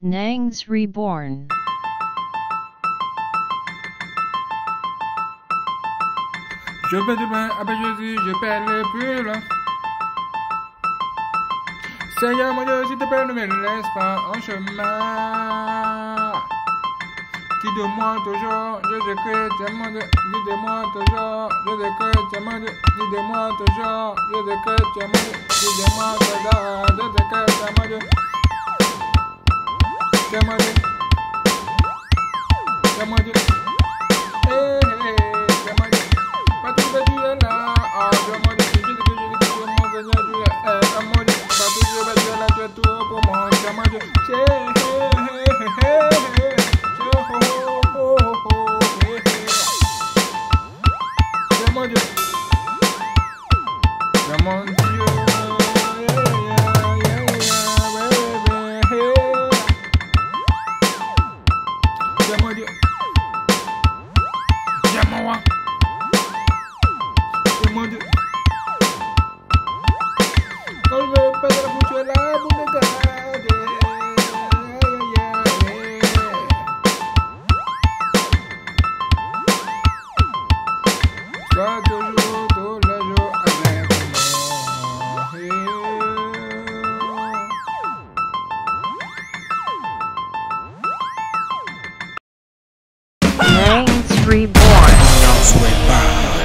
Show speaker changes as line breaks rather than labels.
Nangs Reborn.
Je vais demain avec Jésus, je perds plus loin. Seigneur mon Dieu, s'il te plaît, ne me laisse pas en chemin. Guide-moi toujours, Jésus-Christ, mon Dieu. Guide-moi toujours, Jésus-Christ, mon Dieu. Guide-moi toujours, Jésus-Christ, mon Dieu. Guide-moi toujours, Yeah. Demônio. Demônio. Demônio. Colvei pedra funciona, boneca.
Só eu
miles way by.